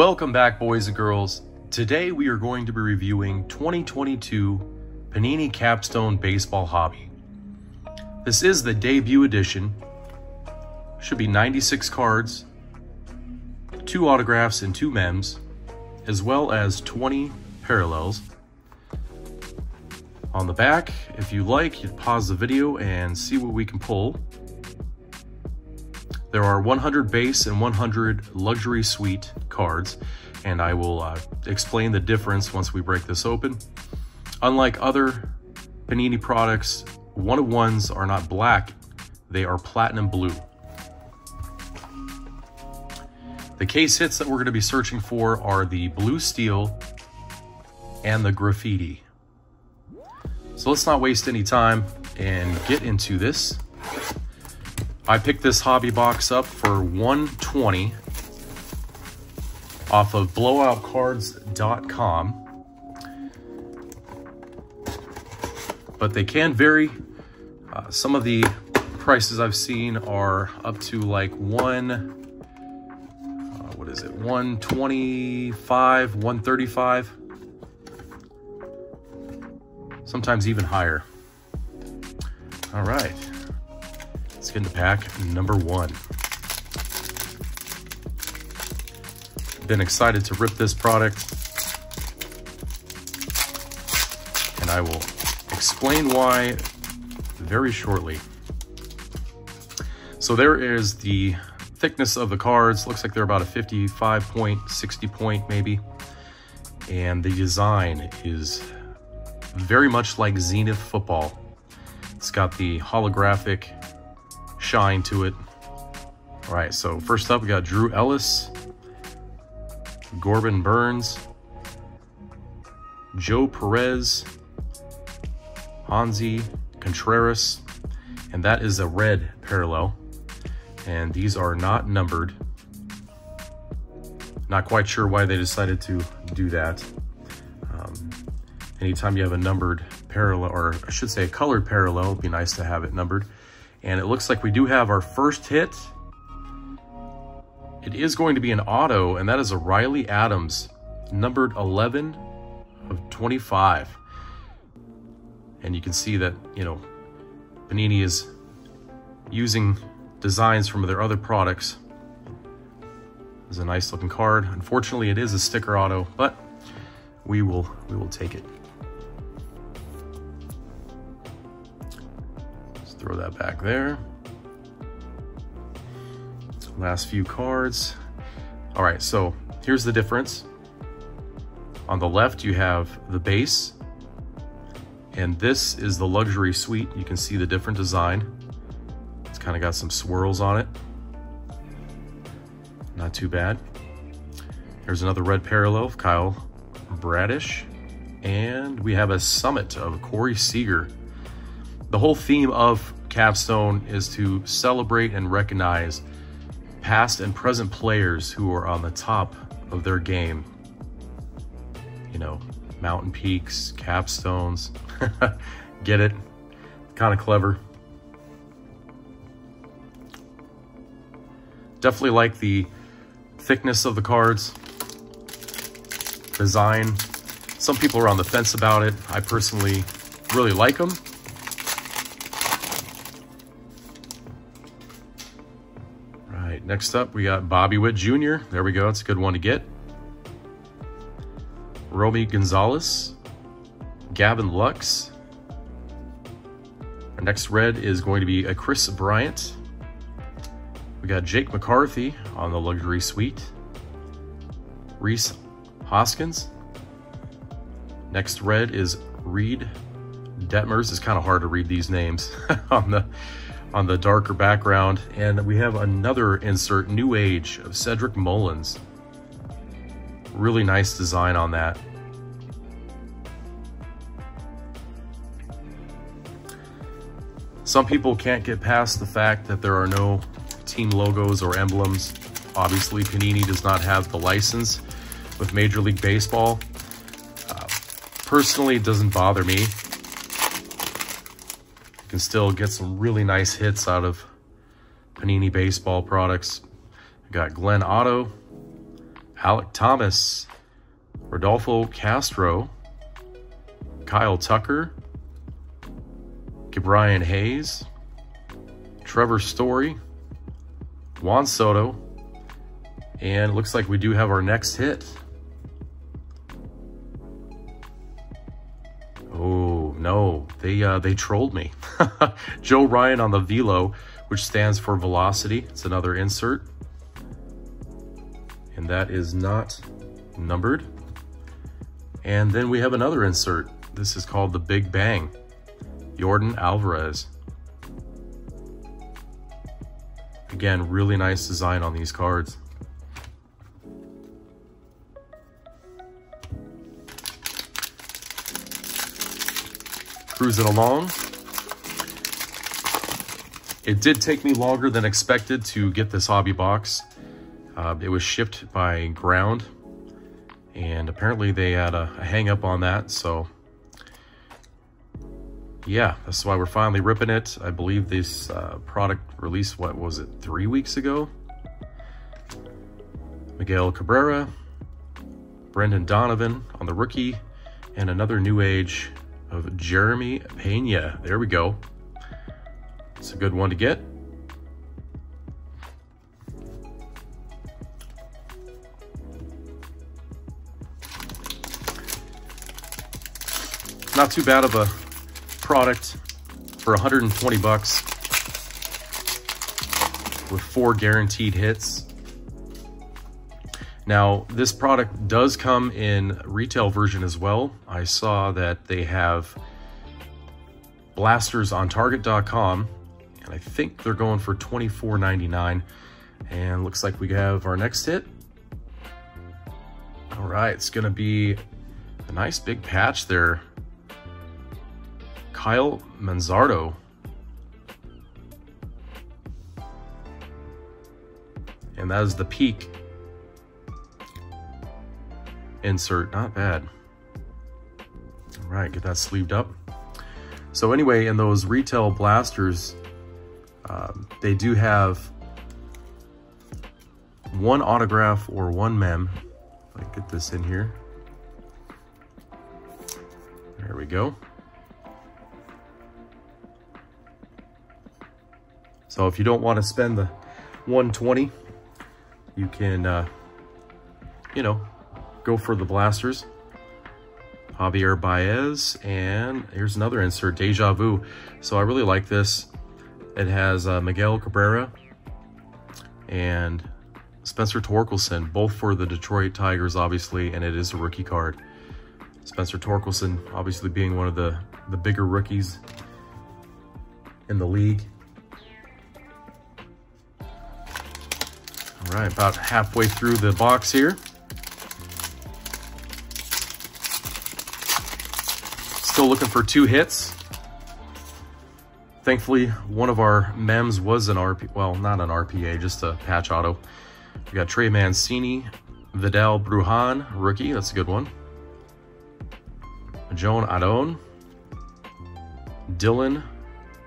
Welcome back, boys and girls. Today we are going to be reviewing 2022 Panini Capstone Baseball Hobby. This is the debut edition. Should be 96 cards, two autographs and two mems, as well as 20 parallels. On the back, if you like, you pause the video and see what we can pull. There are 100 base and 100 luxury suite cards, and I will uh, explain the difference once we break this open. Unlike other Panini products, one of ones are not black, they are platinum blue. The case hits that we're going to be searching for are the blue steel and the graffiti. So let's not waste any time and get into this. I picked this hobby box up for 120 off of blowoutcards.com. But they can vary. Uh, some of the prices I've seen are up to like one, uh, what is it, 125, 135, sometimes even higher. All right. Let's get into pack number one. Been excited to rip this product. And I will explain why very shortly. So there is the thickness of the cards. Looks like they're about a 55 point, 60 point maybe. And the design is very much like Zenith football. It's got the holographic shine to it. All right, so first up, we got Drew Ellis, Corbin Burnes, Joe Perez, Hansi Contreras, and that is a red parallel. And these are not numbered. Not quite sure why they decided to do that. Um, anytime you have a numbered parallel, or I should say a colored parallel, it'd be nice to have it numbered. And it looks like we do have our first hit. It is going to be an auto, and that is a Riley Adams, numbered 11 of 25. And you can see that, you know, Panini is using designs from their other products. It's a nice looking card. Unfortunately, it is a sticker auto, but we will we will take it. Let's throw that back there. Last few cards. All right, so here's the difference. On the left, you have the base, and this is the luxury suite. You can see the different design. It's kind of got some swirls on it. Not too bad. Here's another red parallel of Kyle Bradish. And we have a summit of Corey Seager. The whole theme of Capstone is to celebrate and recognize past and present players who are on the top of their game. You know, mountain peaks, capstones. Get it? Kind of clever. Definitely like the thickness of the cards. Design. Some people are on the fence about it. I personally really like them. Next up we got Bobby Witt Jr. There we go, it's a good one to get. Romy Gonzalez, Gavin Lux. Our next red is going to be a Kris Bryant. We got Jake McCarthy on the luxury suite. Rhys Hoskins. Next red is Reed Detmers. It's kind of hard to read these names on the on the darker background. And we have another insert, New Age of Cedric Mullins. Really nice design on that. Some people can't get past the fact that there are no team logos or emblems. Obviously, Panini does not have the license with Major League Baseball. Uh, personally, it doesn't bother me can still get some really nice hits out of Panini baseball products. I got Glenn Otto, Alek Thomas, Rodolfo Castro, Kyle Tucker, Ke'Bryan Hayes, Trevor Story, Juan Soto, and looks like we do have our next hit. Oh, no, they uh, they trolled me. Joe Ryan on the Velo, which stands for Velocity. It's another insert. And that is not numbered. And then we have another insert. This is called the Big Bang. Yordan Alvarez. Again, really nice design on these cards. Cruising along. It did take me longer than expected to get this hobby box. Uh, it was shipped by ground and apparently they had a, a hang up on that. So yeah, that's why we're finally ripping it. I believe this uh, product released, what was it, three weeks ago? Miguel Cabrera, Brendan Donovan on the rookie, and another new age of Jeremy Pena. There we go. It's a good one to get. Not too bad of a product for 120 bucks with four guaranteed hits. Now, this product does come in retail version as well. I saw that they have blasters on target.com I think they're going for $24.99 and looks like we have our next hit. All right, it's gonna be a nice big patch there Kyle Manzardo. And that is the peak insert. Not bad. All right, get that sleeved up. So anyway, in those retail blasters, um, they do have one autograph or one mem. If I get this in here. There we go. So if you don't want to spend the 120, you can, uh, you know, go for the blasters. Javier Baez, and here's another insert, Deja Vu. So I really like this. It has uh, Miguel Cabrera and Spencer Torkelson, both for the Detroit Tigers, obviously, and it is a rookie card. Spencer Torkelson, obviously being one of the, the bigger rookies in the league. All right, about halfway through the box here. Still looking for two hits. Thankfully, one of our MEMs was an RP, well, not an RPA, just a patch auto. We got Trey Mancini, Vidal Brujan, rookie, that's a good one. Joan Adon, Dylan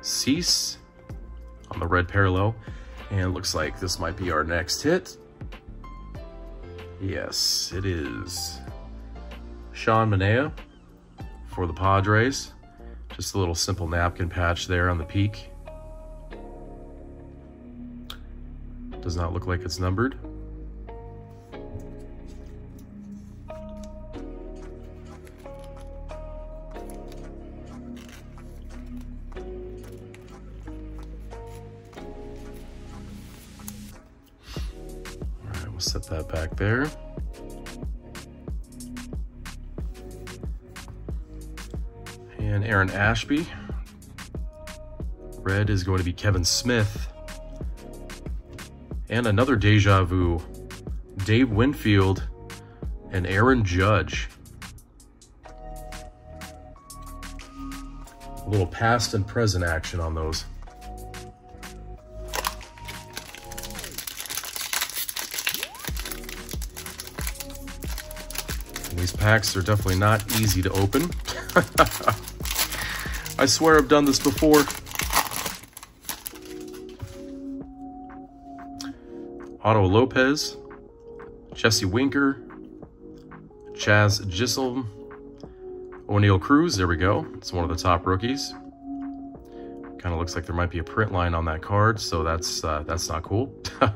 Cease on the red parallel. And looks like this might be our next hit. Yes, it is. Sean Manaea for the Padres. Just a little simple napkin patch there on the peak. Does not look like it's numbered. Set that back there. And Aaron Ashby. Red is going to be Kevin Smith. And another Deja Vu. Dave Winfield and Aaron Judge. A little past and present action on those. These packs are definitely not easy to open. I swear I've done this before. Otto Lopez, Jesse Winker, Chaz Gisel, Oneil Cruz, there we go. It's one of the top rookies. Kind of looks like there might be a print line on that card, so that's uh, that's not cool.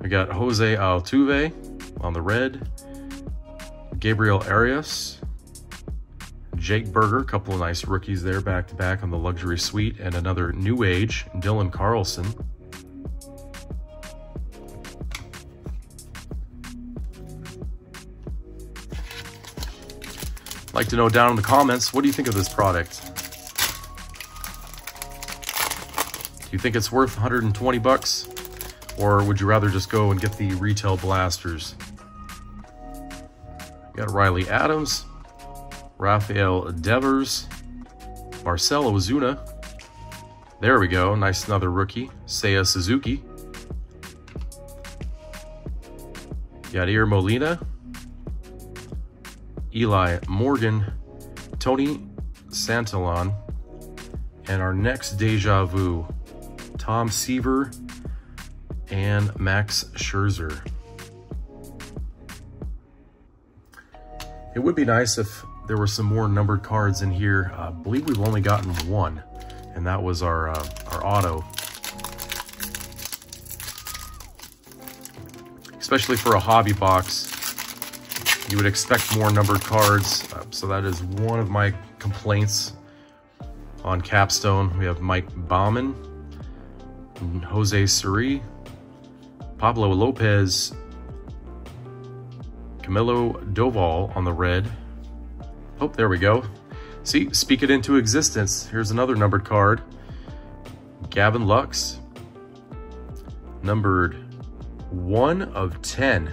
we got Jose Altuve on the red, Gabriel Arias, Jake Burger, a couple of nice rookies there back to back on the luxury suite, and another new age, Dylan Carlson. like to know down in the comments, what do you think of this product? Do you think it's worth 120 bucks? Or would you rather just go and get the retail blasters? You got Riley Adams, Rafael Devers, Marcell Ozuna. There we go, nice another rookie, Seiya Suzuki. Yadier Molina, Eli Morgan, Tony Santillan, and our next Deja Vu, Tom Seaver and Max Scherzer. It would be nice if there were some more numbered cards in here. I believe we've only gotten one, and that was our, uh, our auto. Especially for a hobby box, you would expect more numbered cards. Uh, so that is one of my complaints on Capstone. We have Mike Baumann, Jose Siri, Pablo Lopez, Camilo Doval on the red. Oh, there we go. See, speak it into existence. Here's another numbered card. Gavin Lux, numbered one of 10.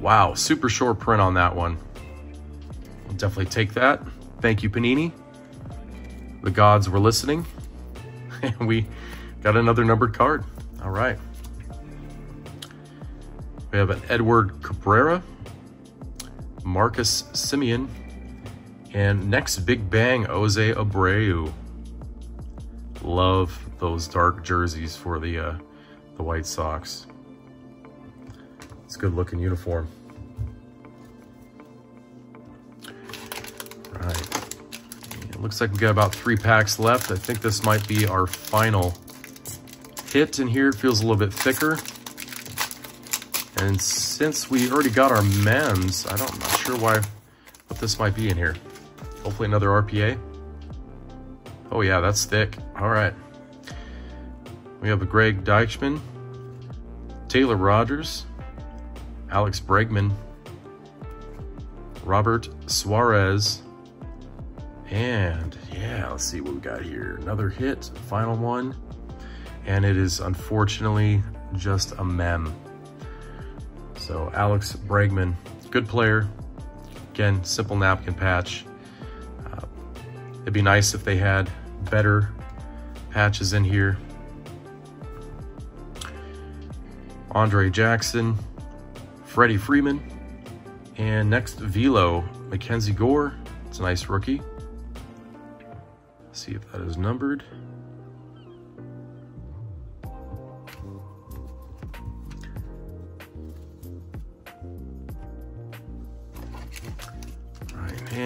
Wow, super short print on that one. I'll definitely take that. Thank you, Panini. The gods were listening. And we got another numbered card. All right. We have an Edward Cabrera, Marcus Semien, and next Big Bang, Jose Abreu. Love those dark jerseys for the uh, the White Sox. It's a good looking uniform. Right. It looks like we got about three packs left. I think this might be our final hit in here. It feels a little bit thicker. And since we already got our MEMS, I don't, I'm not sure why, what this might be in here. Hopefully another RPA. Oh yeah, that's thick. All right. We have a Greg Deichmann, Taylor Rogers, Alex Bregman, Robert Suarez, and yeah, let's see what we got here. Another hit, final one. And it is unfortunately just a mem. So Alex Bregman, good player. Again, simple napkin patch. Uh, it'd be nice if they had better patches in here. Andre Jackson, Freddie Freeman, and next Velo, Mackenzie Gore. It's a nice rookie. Let's see if that is numbered.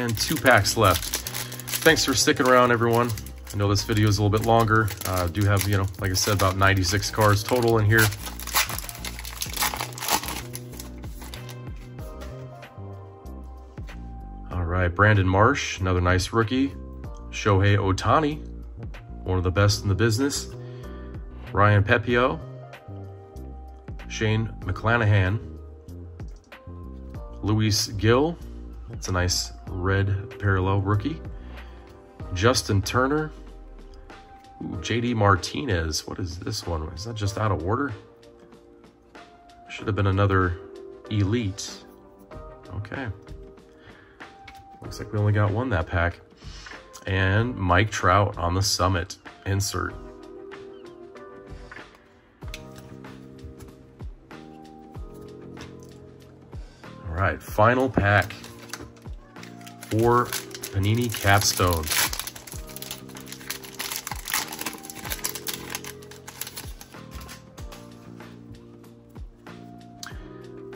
And two packs left. Thanks for sticking around, everyone. I know this video is a little bit longer. Uh, do have, you know, like I said, about 96 cards total in here. All right, Brandon Marsh, another nice rookie. Shohei Ohtani, one of the best in the business. Ryan Pepiot. Shane McClanahan. Luis Gil, it's a nice red parallel rookie. Justin Turner. Ooh, JD Martinez, what is this one? Is that just out of order? Should have been another elite. Okay. Looks like we only got one that pack. And Mike Trout on the Summit insert. All right, final pack for Panini Capstone.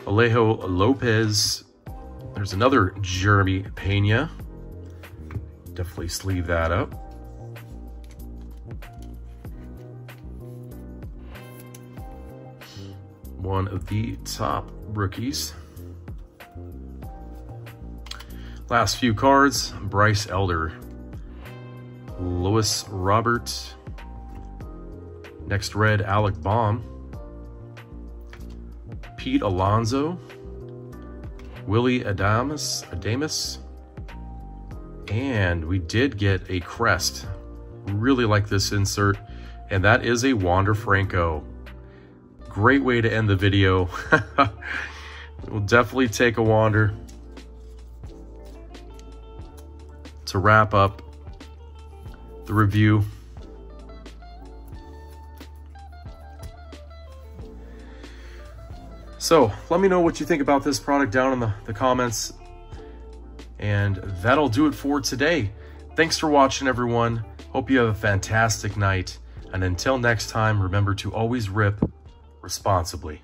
Alejo Lopez. There's another Jeremy Pena. Definitely sleeve that up. One of the top rookies. Last few cards, Bryce Elder, Luis Roberts, next red, Alec Bohm, Pete Alonso, Willy Adames, Adames, and we did get a crest. Really like this insert, and that is a Wander Franco. Great way to end the video. we'll definitely take a wander to wrap up the review. So let me know what you think about this product down in the, the comments. And that'll do it for today. Thanks for watching, everyone. Hope you have a fantastic night. And until next time, remember to always rip responsibly.